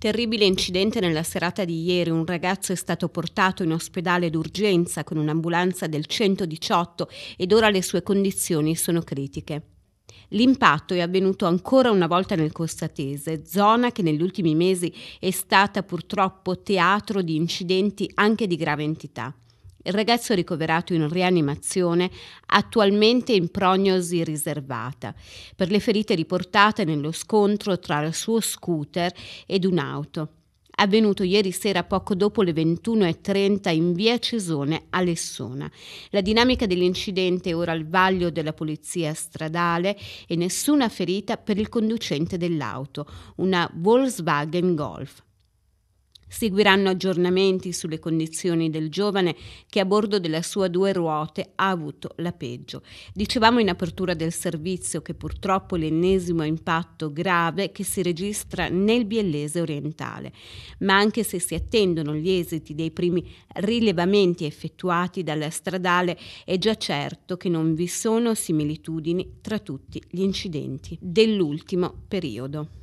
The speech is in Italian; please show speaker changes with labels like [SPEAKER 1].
[SPEAKER 1] Terribile incidente nella serata di ieri, un ragazzo è stato portato in ospedale d'urgenza con un'ambulanza del 118 ed ora le sue condizioni sono critiche. L'impatto è avvenuto ancora una volta nel Costatese, zona che negli ultimi mesi è stata purtroppo teatro di incidenti anche di grave entità. Il ragazzo ricoverato in rianimazione, attualmente in prognosi riservata, per le ferite riportate nello scontro tra il suo scooter ed un'auto, avvenuto ieri sera poco dopo le 21.30 in via Cesone a Lessona. La dinamica dell'incidente è ora al vaglio della polizia stradale e nessuna ferita per il conducente dell'auto, una Volkswagen Golf. Seguiranno aggiornamenti sulle condizioni del giovane che a bordo della sua due ruote ha avuto la peggio. Dicevamo in apertura del servizio che purtroppo l'ennesimo impatto grave che si registra nel biellese orientale, ma anche se si attendono gli esiti dei primi rilevamenti effettuati dalla stradale è già certo che non vi sono similitudini tra tutti gli incidenti dell'ultimo periodo.